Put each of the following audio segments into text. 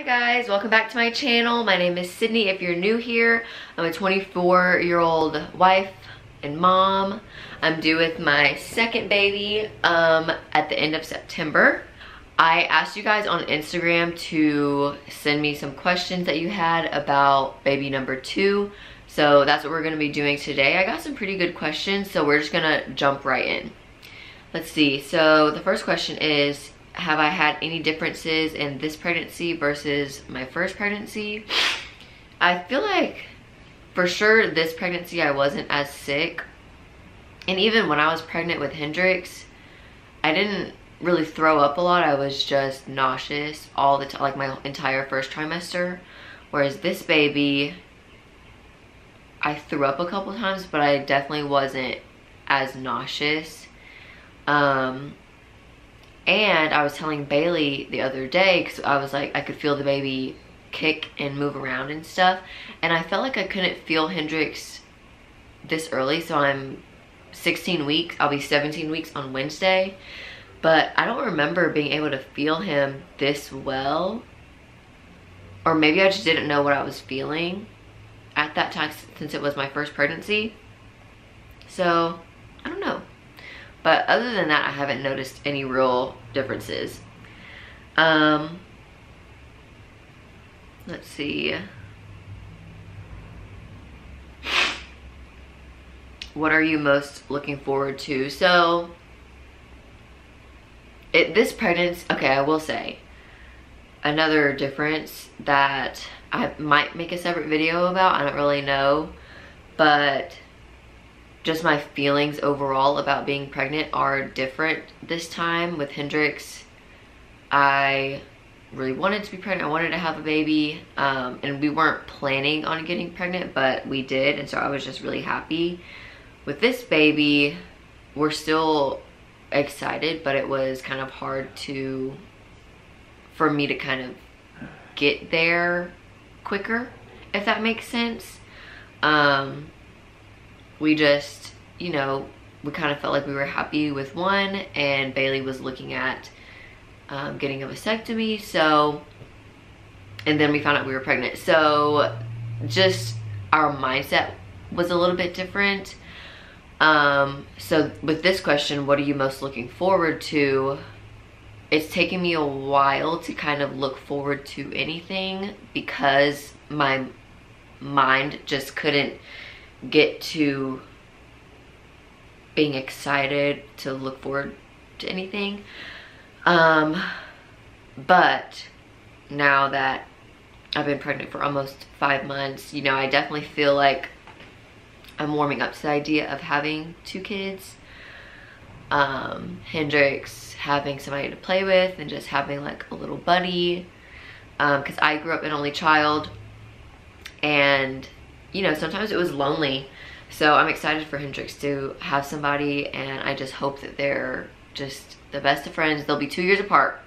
Hi guys, welcome back to my channel. My name is Sydnie. If you're new here, I'm a 24 year old wife and mom. I'm due with my second baby um, at the end of September. I asked you guys on Instagram to send me some questions that you had about baby number two. So that's what we're gonna be doing today. I got some pretty good questions, so we're just gonna jump right in. Let's see, so the first question is, have I had any differences in this pregnancy versus my first pregnancy? I feel like for sure this pregnancy I wasn't as sick. And even when I was pregnant with Hendrix, I didn't really throw up a lot. I was just nauseous all the time, like my entire first trimester. Whereas this baby, I threw up a couple times, but I definitely wasn't as nauseous. Um, and I was telling Bailey the other day, because I was like, I could feel the baby kick and move around and stuff. And I felt like I couldn't feel Hendrix this early. So I'm 16 weeks. I'll be 17 weeks on Wednesday. But I don't remember being able to feel him this well. Or maybe I just didn't know what I was feeling at that time since it was my first pregnancy. So. But other than that, I haven't noticed any real differences. Um, let's see. What are you most looking forward to? So, it, this pregnancy, okay, I will say, another difference that I might make a separate video about, I don't really know, but just my feelings overall about being pregnant are different this time with Hendrix. I really wanted to be pregnant. I wanted to have a baby um, and we weren't planning on getting pregnant, but we did. And so I was just really happy. With this baby, we're still excited, but it was kind of hard to, for me to kind of get there quicker, if that makes sense. Um, we just, you know, we kind of felt like we were happy with one and Bailey was looking at um, getting a vasectomy. So, and then we found out we were pregnant. So just our mindset was a little bit different. Um, so with this question, what are you most looking forward to? It's taken me a while to kind of look forward to anything because my mind just couldn't get to being excited to look forward to anything. Um, but now that I've been pregnant for almost five months, you know, I definitely feel like I'm warming up to the idea of having two kids. Um, Hendrix having somebody to play with and just having like a little buddy. Um, cause I grew up an only child and you know, sometimes it was lonely. So I'm excited for Hendrix to have somebody and I just hope that they're just the best of friends. They'll be two years apart.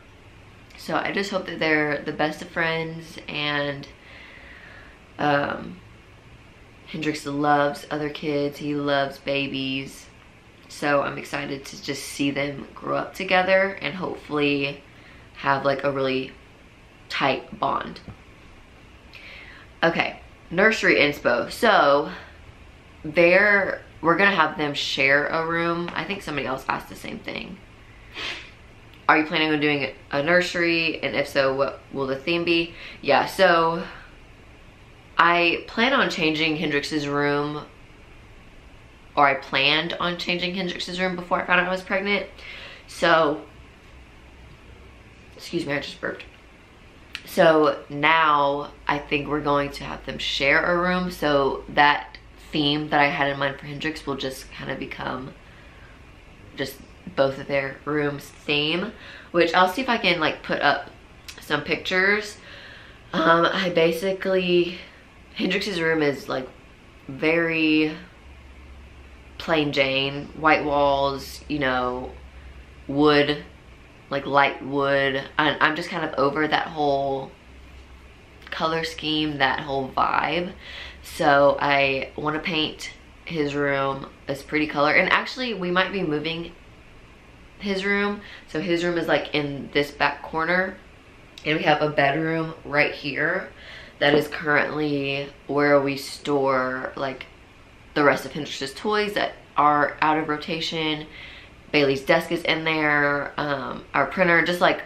So I just hope that they're the best of friends and um, Hendrix loves other kids. He loves babies. So I'm excited to just see them grow up together and hopefully have like a really tight bond. Okay, nursery inspo. So they're, we're gonna have them share a room. I think somebody else asked the same thing. Are you planning on doing a nursery? And if so, what will the theme be? Yeah, so I plan on changing Hendrix's room or I planned on changing Hendrix's room before I found out I was pregnant. So, excuse me, I just burped. So now I think we're going to have them share a room. So that theme that I had in mind for Hendrix will just kind of become just both of their rooms theme, which I'll see if I can like put up some pictures. Um, I basically, Hendrix's room is like very plain Jane, white walls, you know, wood like light wood. And I'm just kind of over that whole color scheme, that whole vibe. So I want to paint his room this pretty color. And actually we might be moving his room. So his room is like in this back corner. And we have a bedroom right here that is currently where we store like the rest of Hendrix's toys that are out of rotation. Bailey's desk is in there, um, our printer, just like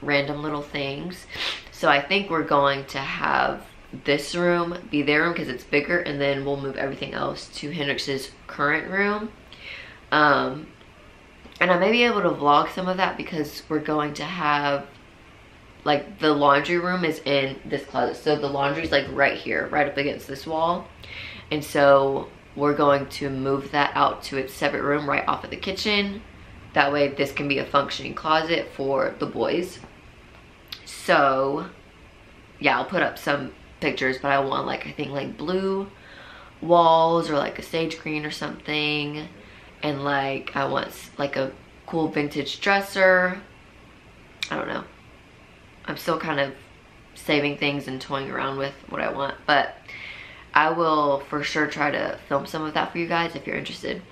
random little things. So I think we're going to have this room be their room because it's bigger and then we'll move everything else to Hendrix's current room. Um, and I may be able to vlog some of that because we're going to have like the laundry room is in this closet. So the laundry's like right here, right up against this wall. And so we're going to move that out to its separate room right off of the kitchen. That way this can be a functioning closet for the boys. So yeah, I'll put up some pictures, but I want like, I think like blue walls or like a sage green or something. And like, I want like a cool vintage dresser. I don't know. I'm still kind of saving things and toying around with what I want, but I will for sure try to film some of that for you guys if you're interested.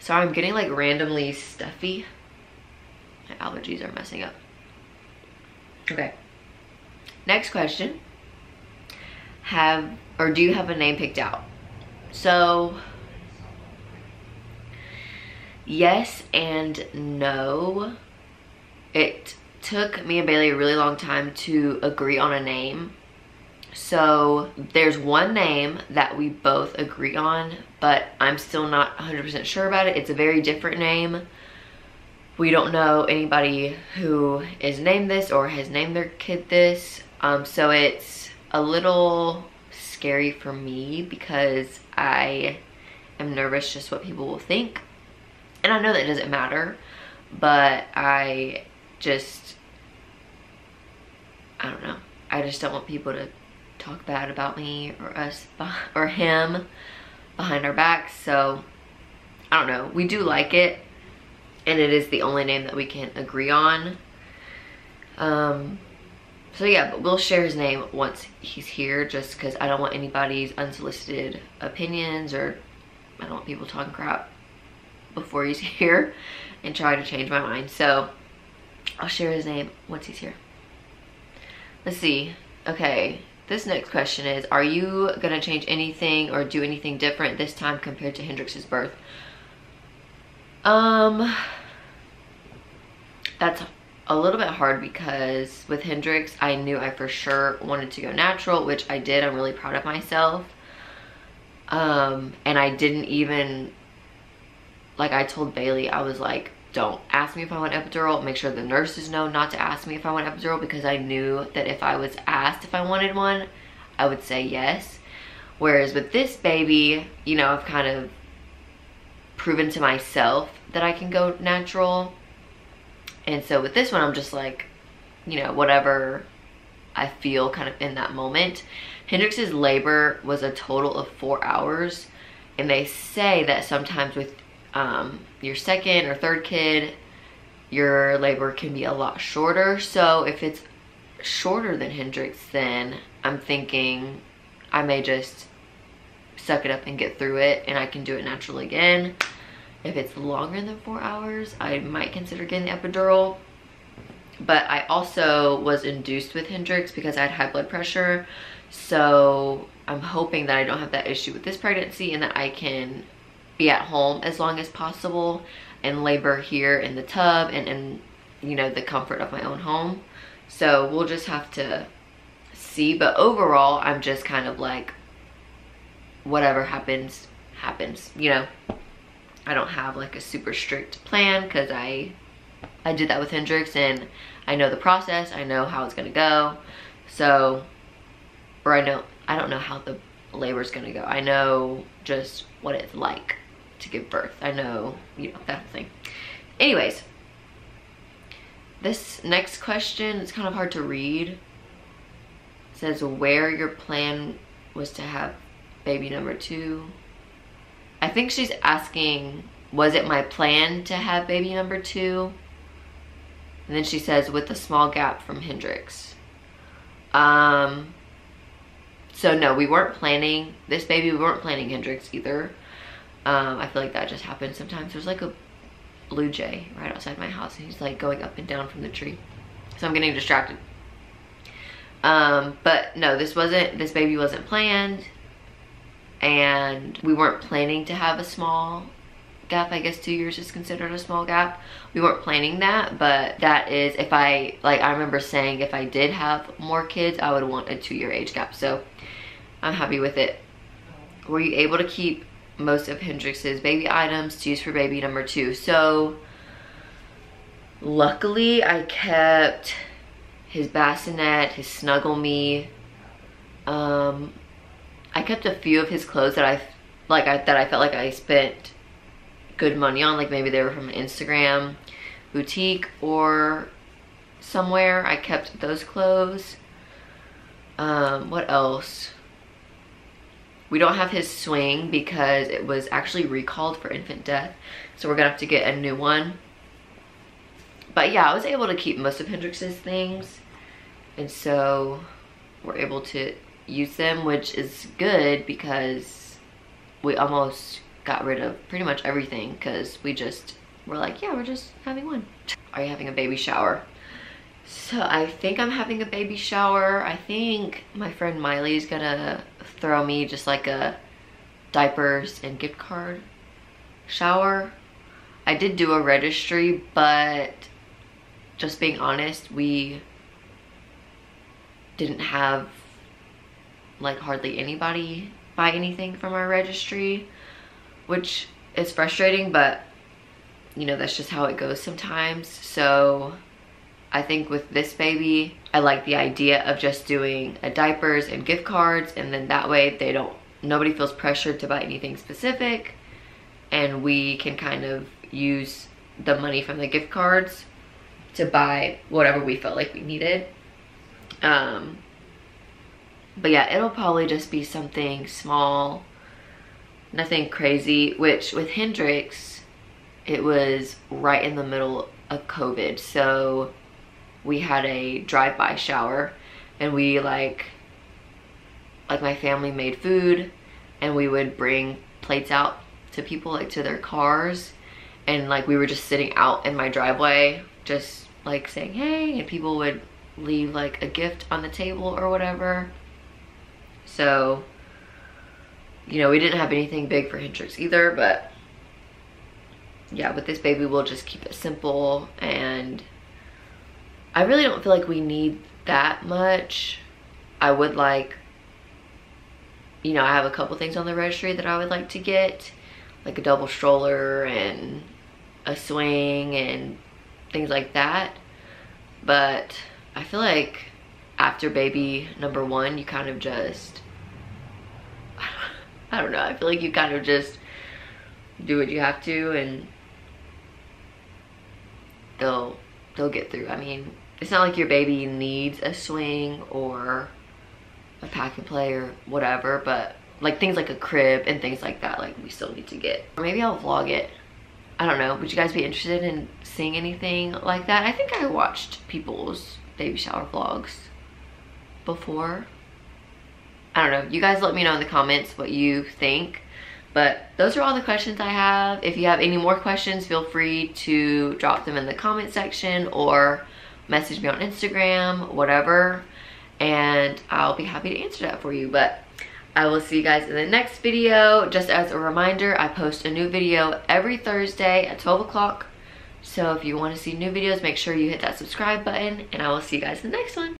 Sorry, I'm getting like randomly stuffy. My allergies are messing up. Okay. Next question. Have, or do you have a name picked out? So, yes and no. It took me and Bailey a really long time to agree on a name. So there's one name that we both agree on, but I'm still not 100% sure about it. It's a very different name. We don't know anybody who is named this or has named their kid this. Um, so it's a little scary for me because I am nervous just what people will think. And I know that it doesn't matter, but I just, I don't know. I just don't want people to talk bad about me or us or him behind our backs. So I don't know. We do like it and it is the only name that we can agree on. Um, so yeah, but we'll share his name once he's here just because I don't want anybody's unsolicited opinions or I don't want people talking crap before he's here and try to change my mind. So I'll share his name once he's here. Let's see. Okay, this next question is, are you gonna change anything or do anything different this time compared to Hendrix's birth? Um, that's a little bit hard because with Hendrix, I knew I for sure wanted to go natural, which I did. I'm really proud of myself. Um, and I didn't even, like I told Bailey, I was like, don't ask me if I want epidural. Make sure the nurses know not to ask me if I want epidural because I knew that if I was asked if I wanted one, I would say yes. Whereas with this baby, you know, I've kind of proven to myself that I can go natural. And so with this one, I'm just like, you know, whatever I feel kind of in that moment. Hendrix's labor was a total of four hours. And they say that sometimes with um, your second or third kid, your labor can be a lot shorter. So if it's shorter than Hendrix, then I'm thinking I may just suck it up and get through it and I can do it naturally again. If it's longer than four hours, I might consider getting the epidural. But I also was induced with Hendrix because I had high blood pressure. So I'm hoping that I don't have that issue with this pregnancy and that I can be at home as long as possible and labor here in the tub and in, you know, the comfort of my own home. So we'll just have to see. But overall, I'm just kind of like, whatever happens, happens, you know. I don't have like a super strict plan because I I did that with Hendrix and I know the process. I know how it's gonna go. So, or I know, I don't know how the labor's gonna go. I know just what it's like to give birth. I know, you know, that thing. Anyways, this next question, it's kind of hard to read. It says where your plan was to have baby number two. I think she's asking, was it my plan to have baby number two? And then she says, with a small gap from Hendrix. Um, so no, we weren't planning this baby. We weren't planning Hendrix either. Um, I feel like that just happens sometimes. There's like a blue jay right outside my house and he's like going up and down from the tree. So I'm getting distracted. Um, but no, this wasn't, this baby wasn't planned. And we weren't planning to have a small gap. I guess two years is considered a small gap. We weren't planning that, but that is, if I, like I remember saying if I did have more kids, I would want a two year age gap. So I'm happy with it. Were you able to keep most of Hendrix's baby items to use for baby number two? So luckily I kept his bassinet, his snuggle me. Um, I kept a few of his clothes that I like I, that I felt like I spent good money on. Like maybe they were from an Instagram boutique or somewhere. I kept those clothes. Um, what else? We don't have his swing because it was actually recalled for infant death. So we're gonna have to get a new one. But yeah, I was able to keep most of Hendrix's things. And so we're able to use them, which is good because we almost got rid of pretty much everything because we just were like, yeah, we're just having one. Are you having a baby shower? So I think I'm having a baby shower. I think my friend Miley's gonna throw me just like a diapers and gift card shower. I did do a registry, but just being honest, we didn't have like hardly anybody buy anything from our registry, which is frustrating, but you know, that's just how it goes sometimes. So I think with this baby, I like the idea of just doing a diapers and gift cards and then that way they don't, nobody feels pressured to buy anything specific and we can kind of use the money from the gift cards to buy whatever we felt like we needed. Um, but yeah, it'll probably just be something small, nothing crazy, which with Hendrix, it was right in the middle of COVID. So we had a drive-by shower and we like, like my family made food and we would bring plates out to people like to their cars and like we were just sitting out in my driveway just like saying hey and people would leave like a gift on the table or whatever. So you know we didn't have anything big for Hendrix either but yeah with this baby we'll just keep it simple and I really don't feel like we need that much I would like you know I have a couple things on the registry that I would like to get like a double stroller and a swing and things like that but I feel like after baby number one, you kind of just, I don't know, I feel like you kind of just do what you have to and they'll, they'll get through. I mean, it's not like your baby needs a swing or a pack and play or whatever, but like things like a crib and things like that, like we still need to get. Or maybe I'll vlog it I don't know, would you guys be interested in seeing anything like that? I think I watched people's baby shower vlogs before. I don't know, you guys let me know in the comments what you think. But those are all the questions I have. If you have any more questions, feel free to drop them in the comment section or message me on Instagram, whatever. And I'll be happy to answer that for you. But I will see you guys in the next video. Just as a reminder, I post a new video every Thursday at 12 o'clock. So if you want to see new videos, make sure you hit that subscribe button and I will see you guys in the next one.